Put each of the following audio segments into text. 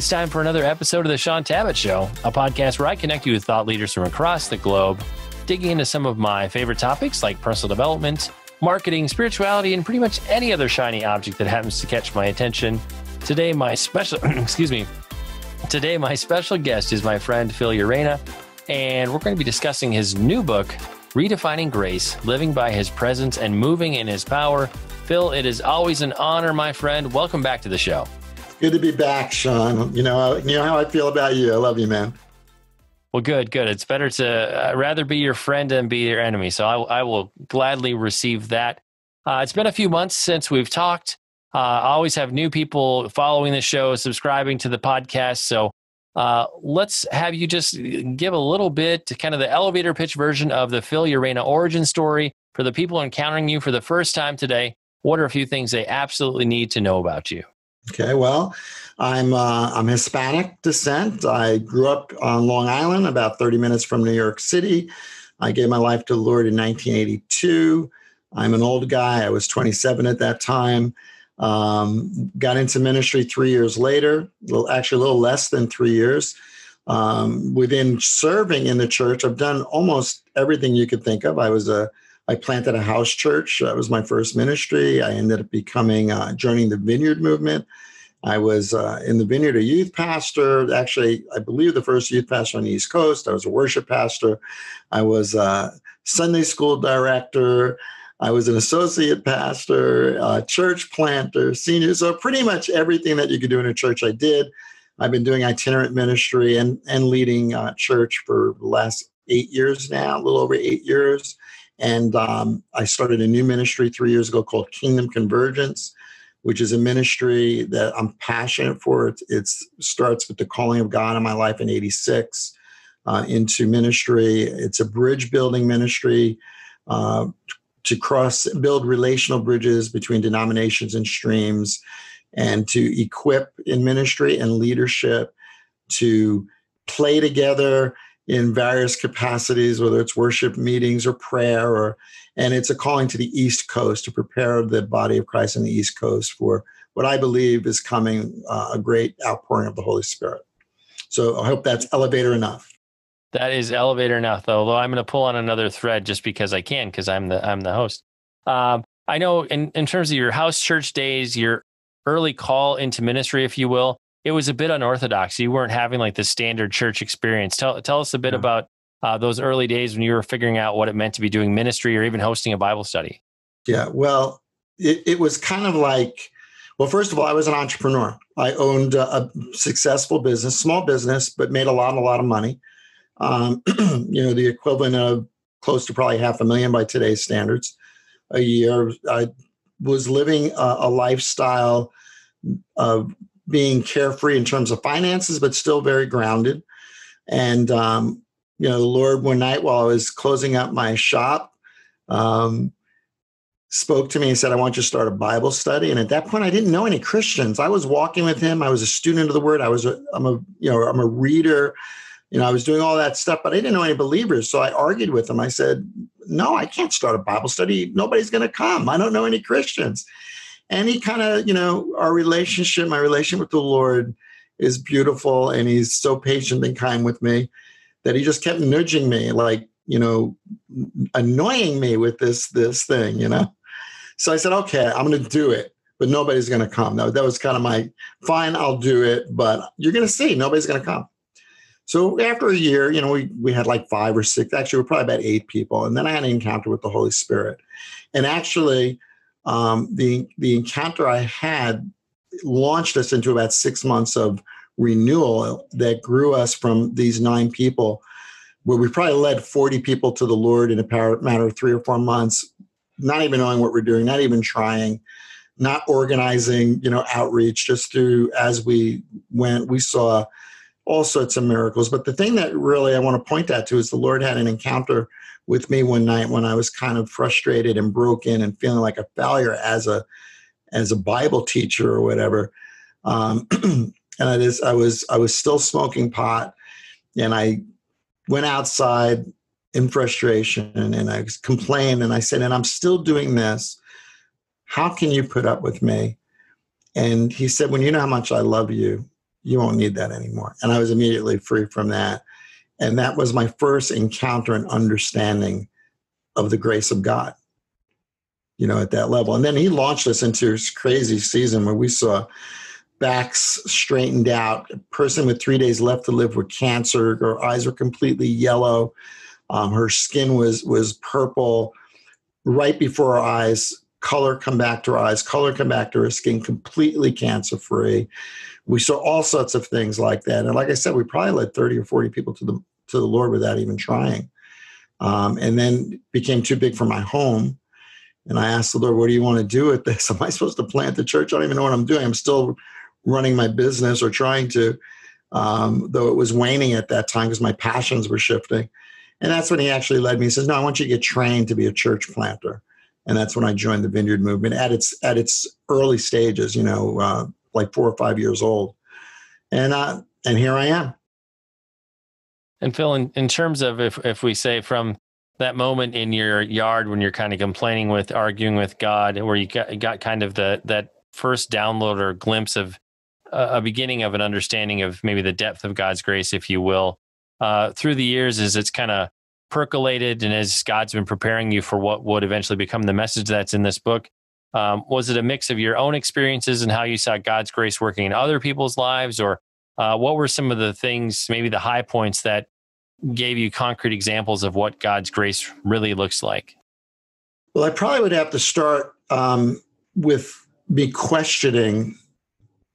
It's time for another episode of The Shaun Tabatt Show, a podcast where I connect you with thought leaders from across the globe, digging into some of my favorite topics like personal development, marketing, spirituality, and pretty much any other shiny object that happens to catch my attention. Today, my special, excuse me, today, my special guest is my friend Phill Urena, and we're going to be discussing his new book, Redefining Grace, Living by His Presence and Moving in His Power. Phill, it is always an honor, my friend. Welcome back to the show. Good to be back, Shaun. You know, you know how I feel about you. I love you, man. Well, good, good. It's better to uh, rather be your friend than be your enemy. So I, I will gladly receive that. Uh, it's been a few months since we've talked. Uh, I always have new people following the show, subscribing to the podcast. So uh, let's have you just give a little bit to kind of the elevator pitch version of the Phill Urena origin story for the people encountering you for the first time today. What are a few things they absolutely need to know about you? Okay, well, I'm uh, I'm Hispanic descent. I grew up on Long Island, about 30 minutes from New York City. I gave my life to the Lord in 1982. I'm an old guy. I was 27 at that time. Um, got into ministry three years later, actually a little less than three years. Um, within serving in the church, I've done almost everything you could think of. I was a I planted a house church. That was my first ministry. I ended up becoming uh, joining the Vineyard movement. I was uh, in the Vineyard a youth pastor. Actually, I believe the first youth pastor on the East Coast. I was a worship pastor. I was a Sunday school director. I was an associate pastor, church planter, senior. So pretty much everything that you could do in a church, I did. I've been doing itinerant ministry and and leading uh, church for the last eight years now, a little over eight years. And um, I started a new ministry three years ago called Kingdom Convergence, which is a ministry that I'm passionate for. It, it starts with the calling of God in my life in 86 uh, into ministry. It's a bridge building ministry uh, to cross, build relational bridges between denominations and streams, and to equip in ministry and leadership to play together in various capacities, whether it's worship meetings or prayer, or and it's a calling to the East Coast to prepare the body of Christ on the East Coast for what I believe is coming uh, a great outpouring of the Holy Spirit. So I hope that's elevator enough. That is elevator enough, though. Although I'm going to pull on another thread just because I can, because I'm the I'm the host. Um, I know in in terms of your house church days, your early call into ministry, if you will, it was a bit unorthodox. You weren't having like the standard church experience. Tell tell us a bit yeah. about uh, those early days when you were figuring out what it meant to be doing ministry or even hosting a Bible study. Yeah, well, it, it was kind of like, well, first of all, I was an entrepreneur. I owned a, a successful business, small business, but made a lot, a lot of money. Um, you know, the equivalent of close to probably half a million by today's standards a year. I was living a, a lifestyle of being carefree in terms of finances, but still very grounded. And, um, you know, the Lord one night while I was closing up my shop, um, spoke to me and said, I want you to start a Bible study. And at that point, I didn't know any Christians. I was walking with him. I was a student of the word. I was, a, I'm a, you know, I'm a reader. You know, I was doing all that stuff, but I didn't know any believers. So I argued with him. I said, no, I can't start a Bible study. Nobody's going to come. I don't know any Christians and he kind of you know our relationship my relationship with the lord is beautiful and he's so patient and kind with me that he just kept nudging me like you know annoying me with this this thing you know? So i said okay i'm going to do it but nobody's going to come. That, that was kind of my fine i'll do it but you're going to see nobody's going to come. So after a year you know we, we had like five or six actually we're probably about eight people and then i had an encounter with the holy spirit. And actually um, the the encounter I had launched us into about six months of renewal that grew us from these nine people, where we probably led 40 people to the Lord in a matter of three or four months, not even knowing what we're doing, not even trying, not organizing, you know, outreach, just through as we went, we saw all sorts of miracles. But the thing that really I want to point out to is the Lord had an encounter with me one night when I was kind of frustrated and broken and feeling like a failure as a as a Bible teacher or whatever. Um, and I just I was I was still smoking pot, and I went outside in frustration and I complained and I said, and I'm still doing this. How can you put up with me? And he said, when you know how much I love you, You won't need that anymore. And I was immediately free from that. And that was my first encounter and understanding of the grace of God, you know, at that level. And then he launched us into this crazy season where we saw backs straightened out, a person with three days left to live with cancer, her eyes were completely yellow, um, her skin was was purple right before our eyes, color come back to her eyes, color come back to her skin, completely cancer free. We saw all sorts of things like that. And like I said, we probably led 30 or 40 people to the to the Lord without even trying. Um, and then became too big for my home. And I asked the Lord, what do you want to do with this? Am I supposed to plant the church? I don't even know what I'm doing. I'm still running my business or trying to, um, though it was waning at that time because my passions were shifting. And that's when he actually led me. He says, No, I want you to get trained to be a church planter. And that's when I joined the Vineyard Movement at its at its early stages, you know, uh, like four or five years old. And uh, and here I am. And Phill, in, in terms of if if we say from that moment in your yard when you're kind of complaining with, arguing with God, where you got, got kind of the that first download or glimpse of a beginning of an understanding of maybe the depth of God's grace, if you will, uh, through the years as it's kind of percolated and as God's been preparing you for what would eventually become the message that's in this book? Um, was it a mix of your own experiences and how you saw God's grace working in other people's lives, or uh, what were some of the things, maybe the high points that gave you concrete examples of what God's grace really looks like? Well, I probably would have to start um, with me questioning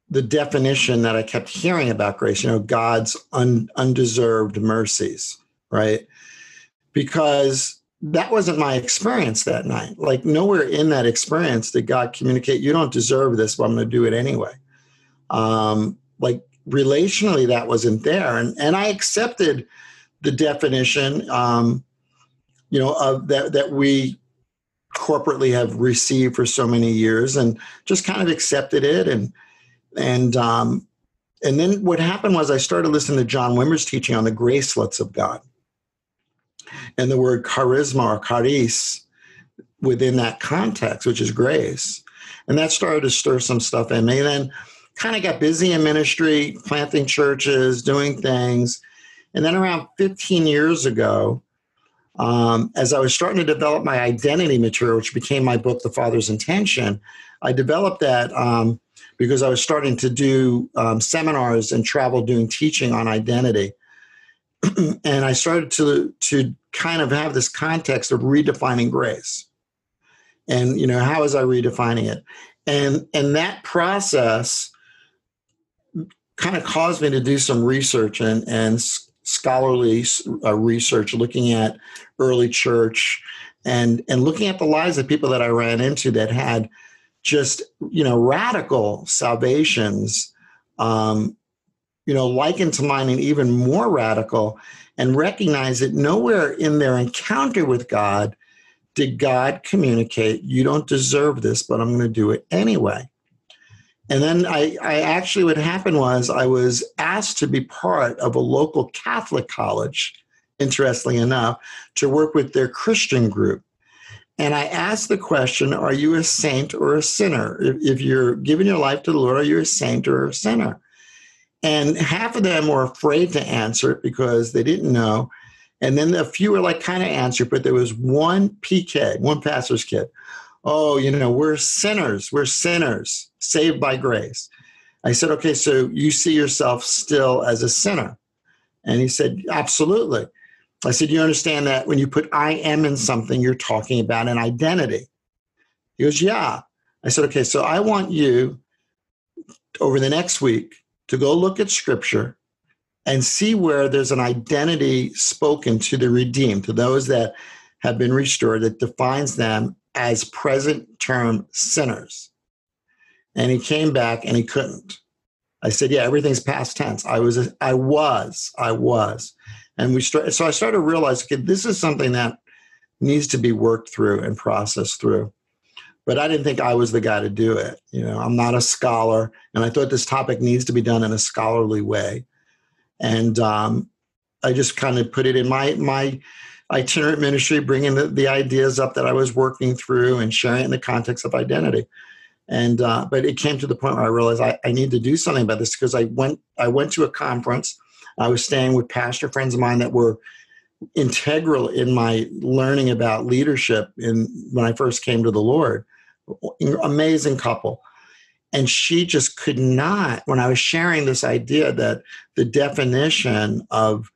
the definition that I kept hearing about grace, you know, God's un, undeserved mercies, right? Because that wasn't my experience that night. Like nowhere in that experience did God communicate, you don't deserve this, but I'm going to do it anyway. Um, like relationally, that wasn't there. And, and I accepted the definition, um, you know, of that, that we corporately have received for so many years and just kind of accepted it and, and um, and then what happened was I started listening to John Wimber's teaching on the gracelets of God, and the word charisma or charis within that context, which is grace, and that started to stir some stuff in me. And then kind of got busy in ministry, planting churches, doing things, and then around 15 years ago. Um, as I was starting to develop my identity material, which became my book, The Father's Intention, I developed that um, because I was starting to do um, seminars and travel doing teaching on identity. and I started to, to kind of have this context of redefining grace. And, you know, how was I redefining it? And, and that process kind of caused me to do some research and, and scholarly uh, research looking at early church and, and looking at the lives of people that I ran into that had – just you know radical salvations um, you know likened to mine and even more radical and recognize that nowhere in their encounter with god did god communicate you don't deserve this but i'm going to do it anyway and then I, I actually what happened was i was asked to be part of a local catholic college interestingly enough to work with their christian group and I asked the question Are you a saint or a sinner? If, if, you're giving your life to the Lord, are you a saint or a sinner? And half of them were afraid to answer it because they didn't know. And then a few were like kind of answered, but there was one PK, one pastor's kid. Oh, you know, we're sinners. We're sinners, saved by grace. I said, okay, so you see yourself still as a sinner? And he said, absolutely. I said, You understand that when you put I am in something, you're talking about an identity? He goes, Yeah. I said, Okay, so I want you over the next week to go look at scripture and see where there's an identity spoken to the redeemed, to those that have been restored, that defines them as present term sinners. And he came back and he couldn't. I said, Yeah, everything's past tense. I was, I was, I was. And we start, so I started to realize, okay, this is something that needs to be worked through and processed through. But I didn't think I was the guy to do it. You know, I'm not a scholar, and I thought this topic needs to be done in a scholarly way. And um, I just kind of put it in my my itinerant ministry, bringing the, the ideas up that I was working through and sharing it in the context of identity. And uh, but it came to the point where I realized I, I need to do something about this because I went I went to a conference. I was staying with pastor friends of mine that were integral in my learning about leadership in when I first came to the Lord. Amazing couple. And she just could not, when I was sharing this idea that the definition of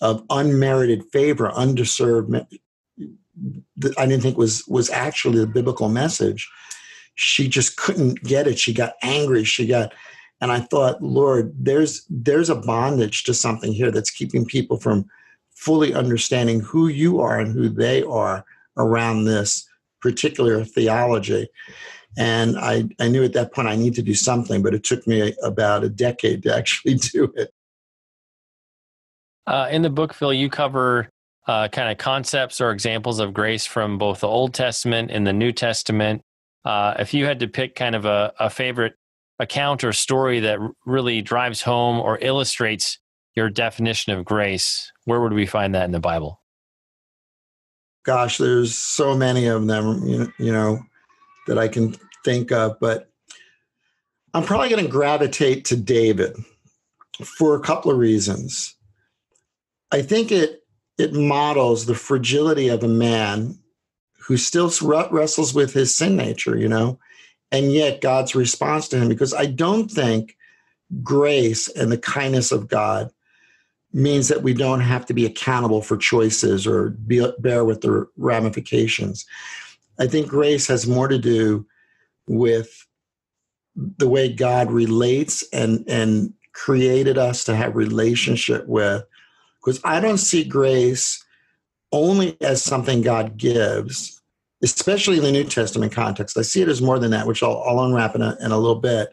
of unmerited favor, undeserved, I didn't think was was actually the biblical message. She just couldn't get it. She got angry. She got, and I thought, Lord, there's there's a bondage to something here that's keeping people from fully understanding who you are and who they are around this particular theology. And I, I knew at that point I need to do something, but it took me about a decade to actually do it. Uh, in the book, Phill, you cover uh, kind of concepts or examples of grace from both the Old Testament and the New Testament. Uh, if you had to pick kind of a, a favorite account or story that really drives home or illustrates your definition of grace, where would we find that in the Bible? Gosh, there's so many of them, you know, that I can think of, but I'm probably going to gravitate to David for a couple of reasons. I think it it models the fragility of a man who still wrestles with his sin nature, you know, and yet God's response to him because I don't think grace and the kindness of God means that we don't have to be accountable for choices or be, bear with the ramifications. I think grace has more to do with the way God relates and and created us to have relationship with because I don't see grace only as something God gives, especially in the New Testament context. I see it as more than that, which I'll, I'll unwrap in a, in a little bit.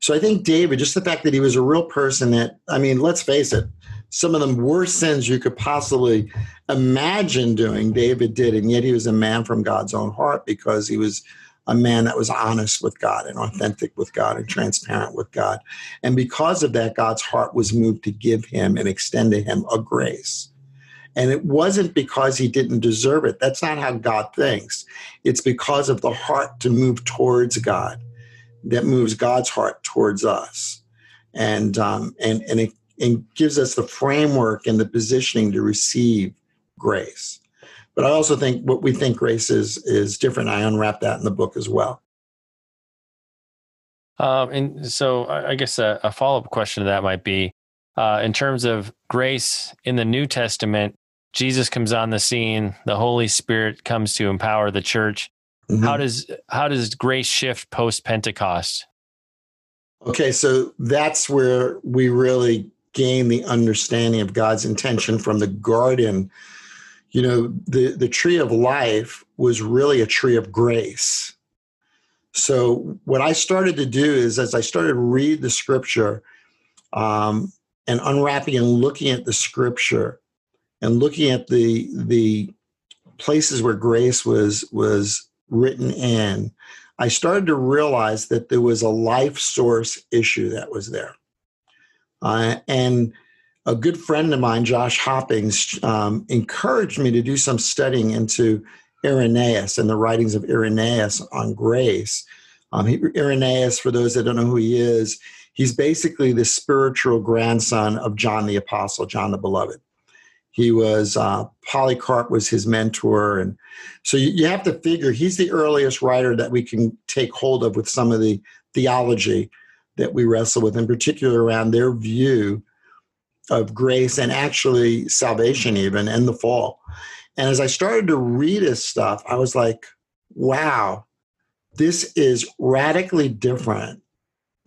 So I think David, just the fact that he was a real person that, I mean, let's face it, some of the worst sins you could possibly imagine doing, David did. And yet he was a man from God's own heart because he was a man that was honest with God and authentic with God and transparent with God. And because of that, God's heart was moved to give him and extend to him a grace. And it wasn't because he didn't deserve it. That's not how God thinks. It's because of the heart to move towards God that moves God's heart towards us. And, um, and, and it and gives us the framework and the positioning to receive grace. But I also think what we think grace is is different. I unwrap that in the book as well. Um, and so I guess a, a follow up question to that might be uh, in terms of grace in the New Testament, Jesus comes on the scene, the Holy Spirit comes to empower the church. Mm-hmm. How does how does grace shift post Pentecost? Okay, so that's where we really gain the understanding of God's intention from the garden. You know, the, the tree of life was really a tree of grace. So what I started to do is as I started to read the scripture um, and unwrapping and looking at the scripture and looking at the the places where grace was was written in, I started to realize that there was a life source issue that was there. Uh, and a good friend of mine, Josh Hoppings, um, encouraged me to do some studying into Irenaeus and the writings of Irenaeus on grace. Um, he, Irenaeus, for those that don't know who he is, he's basically the spiritual grandson of John the Apostle, John the Beloved. He was uh, Polycarp was his mentor, and so you, you have to figure he's the earliest writer that we can take hold of with some of the theology that we wrestle with, in particular around their view of grace and actually salvation, even and the fall. And as I started to read his stuff, I was like, wow, this is radically different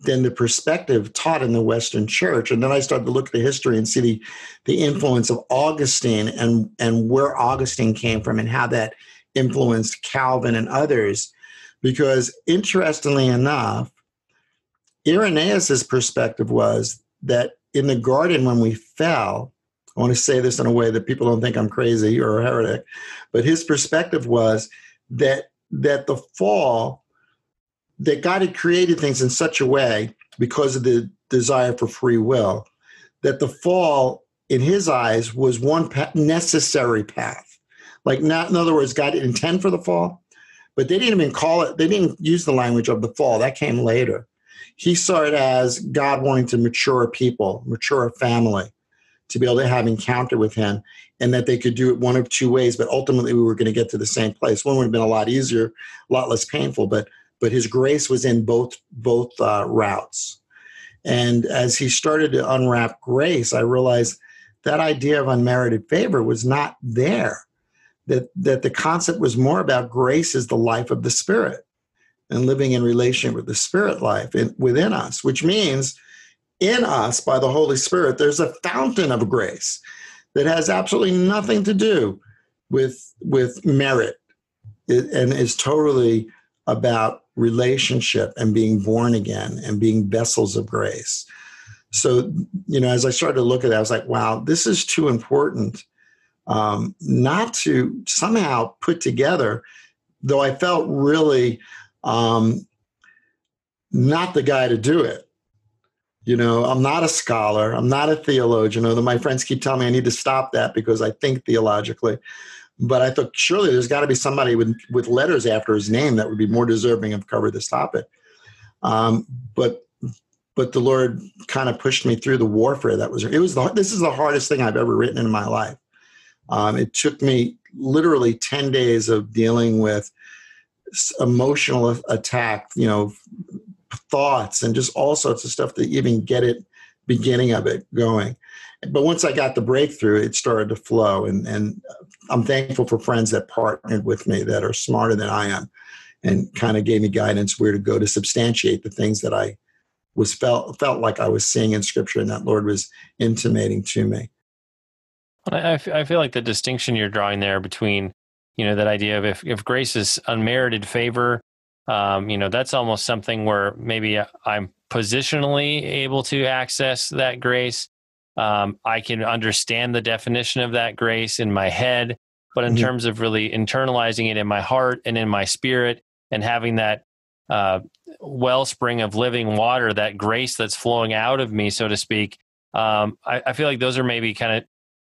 than the perspective taught in the Western church. And then I started to look at the history and see the, the influence of Augustine and, and where Augustine came from and how that influenced Calvin and others. Because interestingly enough, Irenaeus's perspective was that in the garden when we fell, I want to say this in a way that people don't think I'm crazy or a heretic, but his perspective was that that the fall that God had created things in such a way because of the desire for free will that the fall in his eyes was one necessary path. Like not in other words, God didn't intend for the fall, but they didn't even call it, they didn't use the language of the fall. That came later. He saw it as God wanting to mature people, mature a family, to be able to have encounter with him, and that they could do it one of two ways, but ultimately we were going to get to the same place. One would have been a lot easier, a lot less painful, but but his grace was in both both uh, routes. And as he started to unwrap grace, I realized that idea of unmerited favor was not there. That, that the concept was more about grace is the life of the Spirit and living in relation with the Spirit life in, within us, which means in us by the Holy Spirit, there's a fountain of grace that has absolutely nothing to do with, with merit it, and is totally about relationship and being born again and being vessels of grace. So, you know, as I started to look at that, I was like, wow, this is too important um, not to somehow put together, though I felt really um, not the guy to do it. You know, I'm not a scholar, I'm not a theologian, although my friends keep telling me I need to stop that because I think theologically. But I thought surely there's got to be somebody with, with letters after his name that would be more deserving of cover this topic. Um, but but the Lord kind of pushed me through the warfare that was it was the, this is the hardest thing I've ever written in my life. Um, it took me literally 10 days of dealing with emotional attack, you know, thoughts and just all sorts of stuff to even get it beginning of it going. But once I got the breakthrough, it started to flow. And, and uh, I'm thankful for friends that partnered with me that are smarter than I am and kind of gave me guidance where to go to substantiate the things that I was felt felt like I was seeing in Scripture and that Lord was intimating to me. I, I feel like the distinction you're drawing there between, you know, that idea of if, if grace is unmerited favor, um, you know, that's almost something where maybe I'm positionally able to access that grace. Um, I can understand the definition of that grace in my head, but in mm-hmm. terms of really internalizing it in my heart and in my spirit and having that uh, wellspring of living water, that grace that's flowing out of me, so to speak. Um, I, I, feel like those are maybe kind of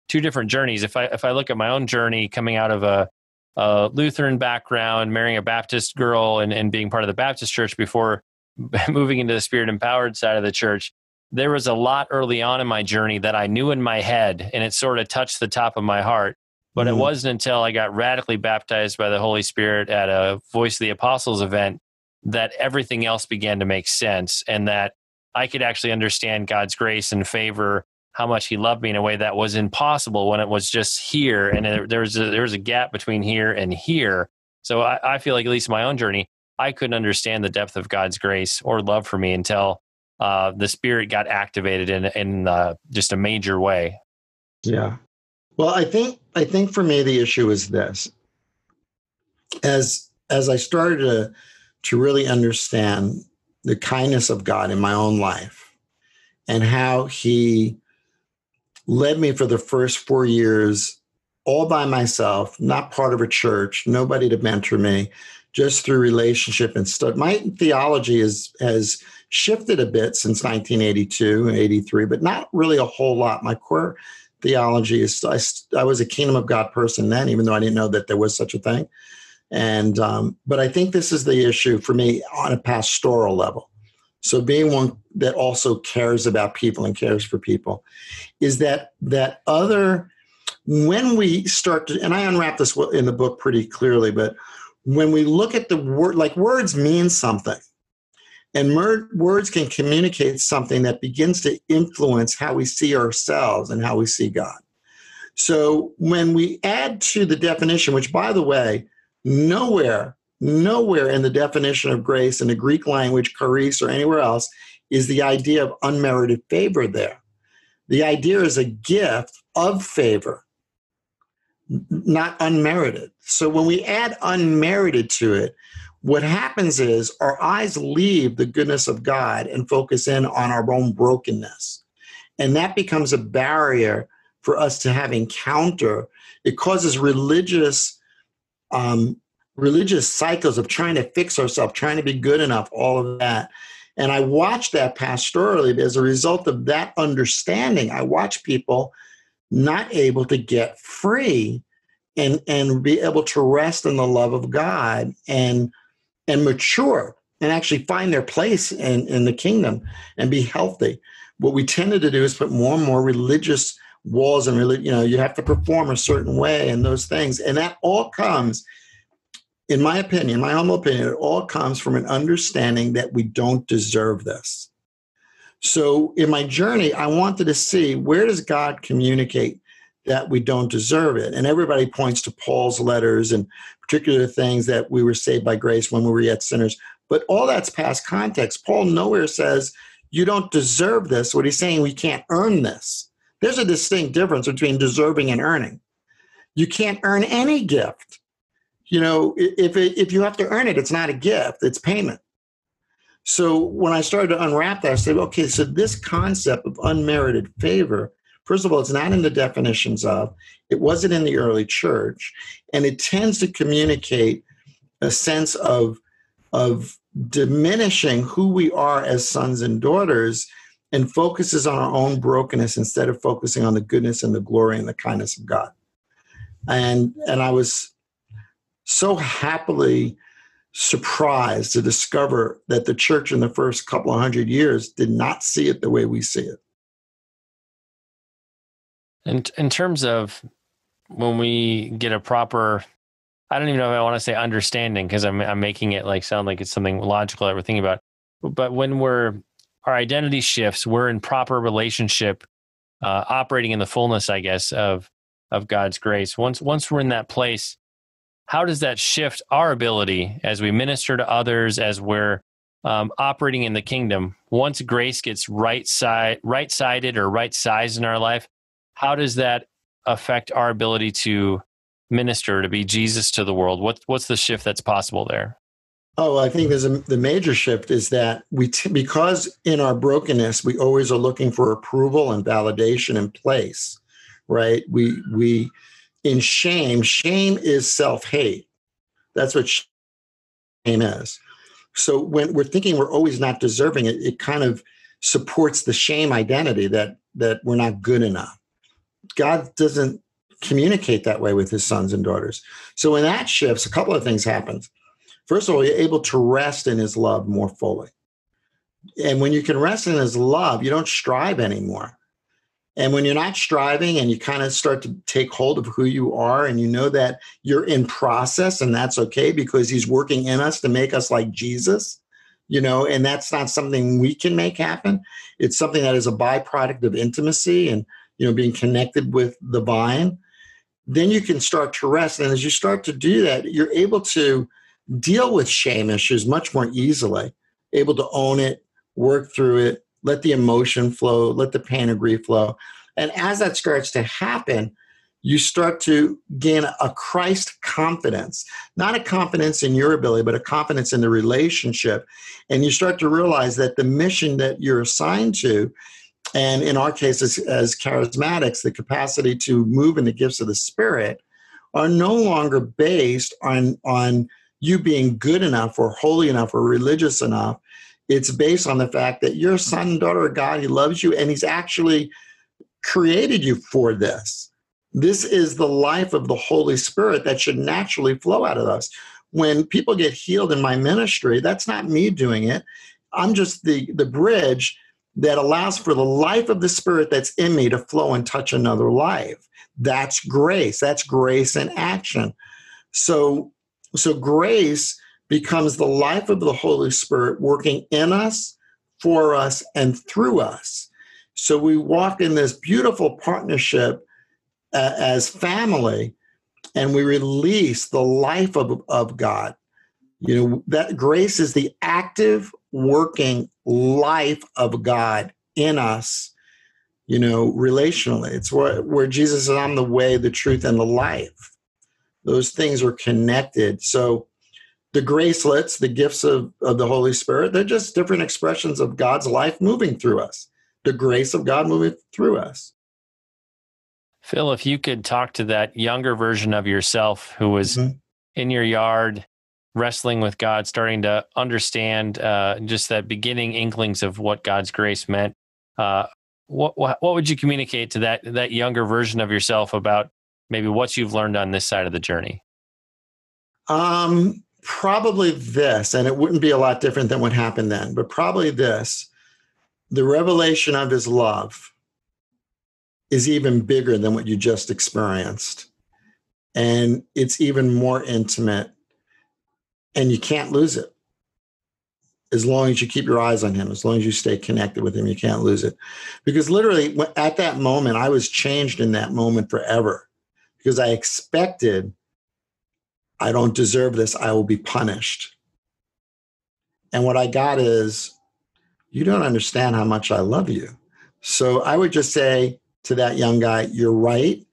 two different journeys. If I if I look at my own journey coming out of a, a Lutheran background, marrying a Baptist girl, and, and being part of the Baptist church before moving into the Spirit empowered side of the church, there was a lot early on in my journey that I knew in my head, and it sort of touched the top of my heart. But mm-hmm. it wasn't until I got radically baptized by the Holy Spirit at a Voice of the Apostles event that everything else began to make sense and that I could actually understand God's grace and favor, how much He loved me in a way that was impossible when it was just here, and there was a, there was a gap between here and here. So I, I feel like at least in my own journey, I couldn't understand the depth of God's grace or love for me until uh, the Spirit got activated in in uh, just a major way. Yeah. Well, I think I think for me the issue is this: as as I started to to really understand the kindness of God in my own life and how He led me for the first four years all by myself, not part of a church, nobody to mentor me, just through relationship and stuff. My theology is, has shifted a bit since 1982 and 83, but not really a whole lot. My core theology is I, I was a kingdom of God person then, even though I didn't know that there was such a thing. And um, but I think this is the issue for me on a pastoral level. So being one that also cares about people and cares for people is that that other when we start to and I unwrap this in the book pretty clearly, but when we look at the word like words mean something and words can communicate something that begins to influence how we see ourselves and how we see God. So when we add to the definition, which by the way, Nowhere, nowhere in the definition of grace in the Greek language, charis, or anywhere else is the idea of unmerited favor there. The idea is a gift of favor, not unmerited. So when we add unmerited to it, what happens is our eyes leave the goodness of God and focus in on our own brokenness. And that becomes a barrier for us to have encounter. It causes religious um, religious cycles of trying to fix ourselves, trying to be good enough, all of that. And I watched that pastorally as a result of that understanding. I watch people not able to get free and and be able to rest in the love of God and and mature and actually find their place in, in the kingdom and be healthy. What we tended to do is put more and more religious walls and really, you know, you have to perform a certain way and those things. And that all comes, in my opinion, my humble opinion, it all comes from an understanding that we don't deserve this. So in my journey, I wanted to see where does God communicate that we don't deserve it. And everybody points to Paul's letters and particular things that we were saved by grace when we were yet sinners. But all that's past context. Paul nowhere says you don't deserve this. What he's saying, we can't earn this. There's a distinct difference between deserving and earning. You can't earn any gift. You know, if it, if you have to earn it, it's not a gift; it's payment. So when I started to unwrap that, I said, okay, so this concept of unmerited favor First of all, it's not in the definitions of, it wasn't in the early church, and it tends to communicate a sense of, of diminishing who we are as sons and daughters and focuses on our own brokenness instead of focusing on the goodness and the glory and the kindness of God. And and I was so happily surprised to discover that the church in the first couple of hundred years did not see it the way we see it. In in terms of when we get a proper, I don't even know if I want to say understanding because I'm I'm making it like sound like it's something logical that we're thinking about. But when we're our identity shifts, we're in proper relationship, uh, operating in the fullness, I guess, of of God's grace. Once once we're in that place, how does that shift our ability as we minister to others, as we're um, operating in the kingdom? Once grace gets right side right sided or right sized in our life, how does that affect our ability to minister to be jesus to the world? What, what's the shift that's possible there? Oh i think there's a, the major shift is that we t- because in our brokenness we always are looking for approval and validation in place right? We we in shame shame is self-hate that's what shame is so when we're thinking we're always not deserving it it kind of supports the shame identity that that we're not good enough God doesn't communicate that way with his sons and daughters. So when that shifts, a couple of things happen. First of all, you're able to rest in his love more fully. And when you can rest in his love, you don't strive anymore. And when you're not striving and you kind of start to take hold of who you are and you know that you're in process and that's okay because he's working in us to make us like Jesus, you know, and that's not something we can make happen. It's something that is a byproduct of intimacy and you know, being connected with the vine, then you can start to rest. And as you start to do that, you're able to deal with shame issues much more easily, able to own it, work through it, let the emotion flow, let the pain and grief flow. And as that starts to happen, you start to gain a Christ confidence, not a confidence in your ability, but a confidence in the relationship. And you start to realize that the mission that you're assigned to and in our case as, as charismatics the capacity to move in the gifts of the spirit are no longer based on on you being good enough or holy enough or religious enough it's based on the fact that you're a son and daughter of god he loves you and he's actually created you for this. This is the life of the holy spirit that should naturally flow out of us. When people get healed in my ministry that's not me doing it. I'm just the the bridge that allows for the life of the spirit that's in me to flow and touch another life. That's grace. That's grace in action. So so grace becomes the life of the holy spirit working in us for us and through us so we walk in this beautiful partnership uh, as family and we release the life of, of god you know that grace is the active working life of God in us, you know, relationally. It's where, where Jesus says, I'm the way, the truth, and the life. Those things are connected. So the gracelets, the gifts of, of the Holy Spirit, they're just different expressions of God's life moving through us, the grace of God moving through us. Phill, if you could talk to that younger version of yourself who was mm-hmm. in your yard wrestling with God, starting to understand uh, just that beginning inklings of what God's grace meant. Uh, what, what, what would you communicate to that that younger version of yourself about maybe what you've learned on this side of the journey? Um, probably this, and it wouldn't be a lot different than what happened then, but probably this the revelation of his love is even bigger than what you just experienced. And it's even more intimate, and you can't lose it. As long as you keep your eyes on him, as long as you stay connected with him, you can't lose it. Because literally, at that moment, I was changed in that moment forever because I expected I don't deserve this. I will be punished. And what I got is, you don't understand how much I love you. So I would just say to that young guy, you're right.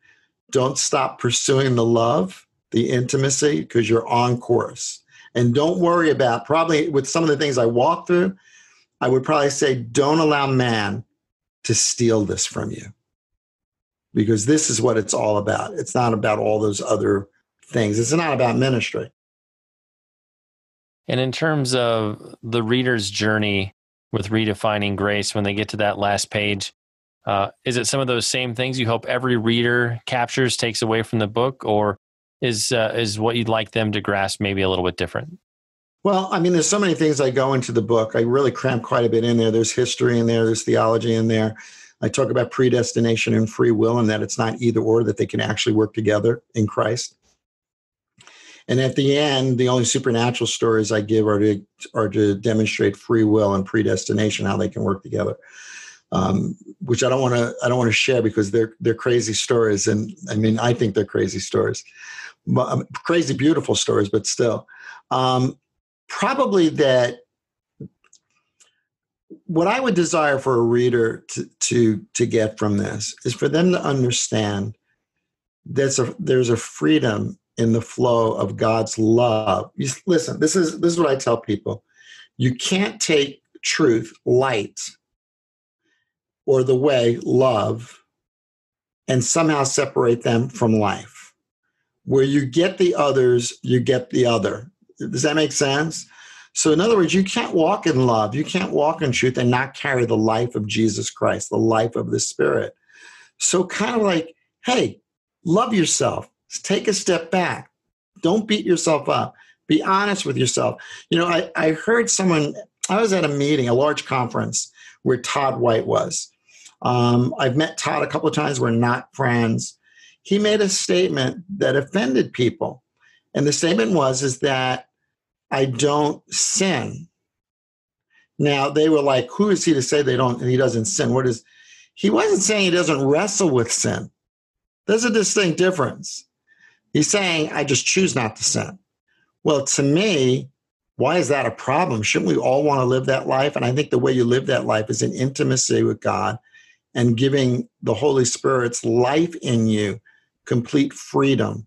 Don't stop pursuing the love, the intimacy, because you're on course. And don't worry about probably with some of the things I walk through, I would probably say, don't allow man to steal this from you. Because this is what it's all about. It's not about all those other things. It's not about ministry. And in terms of the reader's journey with redefining grace, when they get to that last page, uh, is it some of those same things you hope every reader captures, takes away from the book, or is uh, is what you'd like them to grasp maybe a little bit different? Well, I mean, there's so many things I go into the book. I really cram quite a bit in there. There's history in there. There's theology in there. I talk about predestination and free will, and that it's not either or; that they can actually work together in Christ. And at the end, the only supernatural stories I give are to are to demonstrate free will and predestination, how they can work together. Um, which I don't want to I don't want to share because they're they're crazy stories, and I mean I think they're crazy stories, but, um, crazy beautiful stories, but still, um, probably that. What I would desire for a reader to to to get from this is for them to understand there's a there's a freedom in the flow of God's love. You, listen, this is this is what I tell people. You can't take truth, light, or the way, love, and somehow separate them from life. Where you get the others, you get the other. Does that make sense? So, in other words, you can't walk in love, you can't walk in truth and not carry the life of Jesus Christ, the life of the Spirit. So, kind of like, hey, love yourself take a step back. Don't beat yourself up. Be honest with yourself. You know, I, I heard someone, I was at a meeting, a large conference where Todd White was. Um, I've met Todd a couple of times. We're not friends. He made a statement that offended people. And the statement was is that I don't sin. Now they were like, who is he to say they don't he doesn't sin? What is he wasn't saying he doesn't wrestle with sin. There's a distinct difference. He's saying, I just choose not to sin. Well, to me, why is that a problem? Shouldn't we all want to live that life? And I think the way you live that life is in intimacy with God and giving the Holy Spirit's life in you complete freedom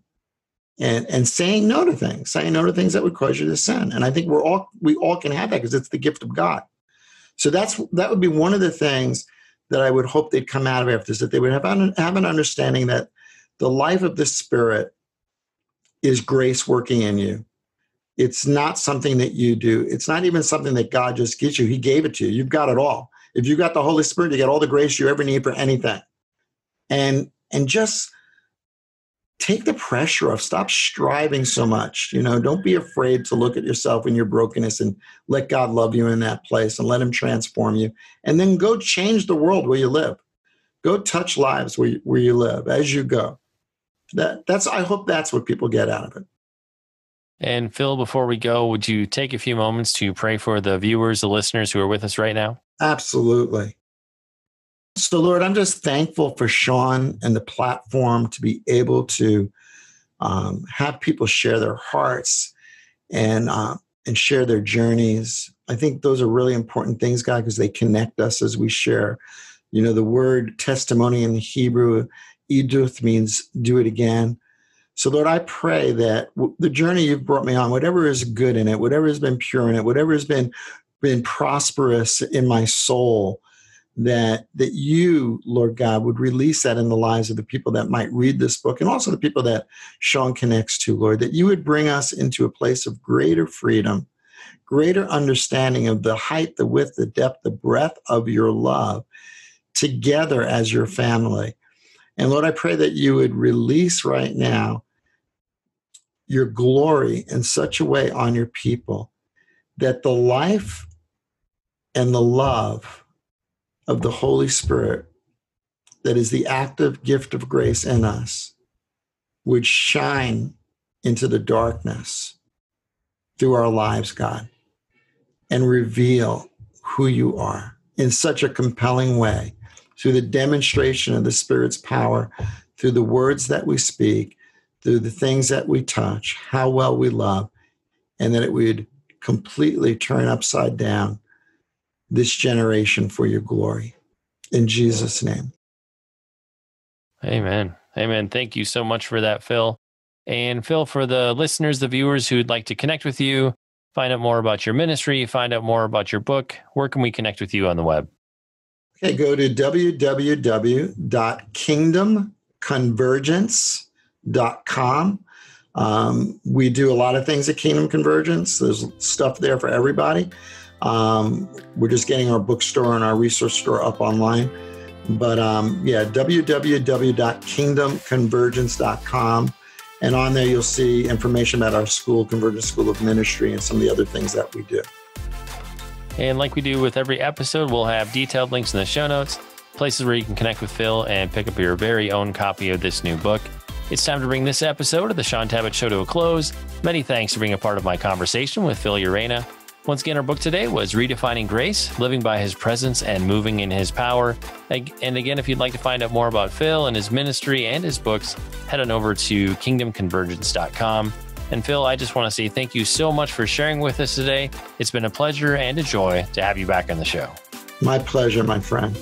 and and saying no to things, saying no to things that would cause you to sin. And I think we're all we all can have that because it's the gift of God. So that's that would be one of the things that I would hope they'd come out of after this, that they would have, have an understanding that the life of the Spirit is grace working in you. It's not something that you do. It's not even something that God just gives you. He gave it to you. You've got it all. If you got the Holy Spirit, you got all the grace you ever need for anything. And and just take the pressure off. Stop striving so much. You know, don't be afraid to look at yourself in your brokenness and let God love you in that place and let Him transform you. And then go change the world where you live. Go touch lives where you, where you live as you go that that's I hope that's what people get out of it. And Phill, before we go, would you take a few moments to pray for the viewers, the listeners who are with us right now? Absolutely. So, Lord, I'm just thankful for Shaun and the platform to be able to um, have people share their hearts and uh, and share their journeys. I think those are really important things, God, because they connect us as we share. You know, the word testimony in the Hebrew Idduth means do it again. So, Lord, I pray that the journey you've brought me on, whatever is good in it, whatever has been pure in it, whatever has been been prosperous in my soul, that that you, Lord God, would release that in the lives of the people that might read this book, and also the people that Shaun connects to, Lord, that you would bring us into a place of greater freedom, greater understanding of the height, the width, the depth, the breadth of your love, together as your family And Lord, I pray that you would release right now your glory in such a way on your people that the life and the love of the Holy Spirit, that is the active gift of grace in us, would shine into the darkness through our lives, God, and reveal who you are in such a compelling way through the demonstration of the Spirit's power, through the words that we speak, through the things that we touch, how well we love, and that it would completely turn upside down this generation for your glory. In Jesus' name. Amen. Amen. Thank you so much for that, Phill. And Phill, for the listeners, the viewers who'd like to connect with you, find out more about your ministry, find out more about your book, where can we connect with you on the web? Okay, go to www.kingdomconvergence.com. Um, we do a lot of things at Kingdom Convergence. There's stuff there for everybody. Um, we're just getting our bookstore and our resource store up online. But um, yeah, www.kingdomconvergence.com. And on there, you'll see information about our school, Convergence School of Ministry, and some of the other things that we do. And like we do with every episode, we'll have detailed links in the show notes, places where you can connect with Phill and pick up your very own copy of this new book. It's time to bring this episode of the Shaun Tabatt Show to a close. Many thanks for being a part of my conversation with Phill Urena. Once again, our book today was Redefining Grace, Living by His Presence and Moving in His Power. And again, if you'd like to find out more about Phill and his ministry and his books, head on over to kingdomconvergence.com. And Phill, I just want to say thank you so much for sharing with us today. It's been a pleasure and a joy to have you back on the show. My pleasure, my friend.